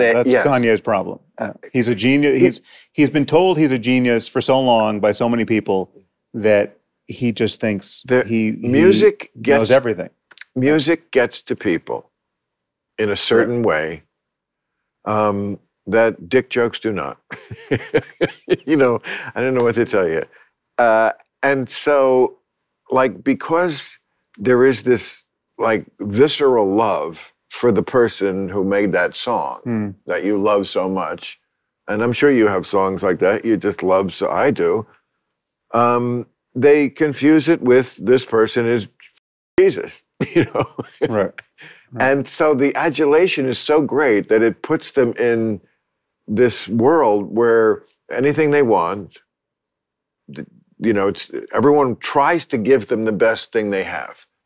A- That's yeah. Kanye's problem. Uh, He's a genius. He's he's been told he's a genius for so long by so many people that he just thinks The he, he music knows gets everything. music gets to people in a certain way um, that dick jokes do not. you know, I don't know what to tell you. Uh, and so, like, because there is this like visceral love for the person who made that song Hmm. that you love so much, and I'm sure you have songs like that you just love, so I do. Um, they confuse it with this person is Jesus, you know. Right. And so the adulation is so great that it puts them in this world where anything they want, you know, it's everyone tries to give them the best thing they have.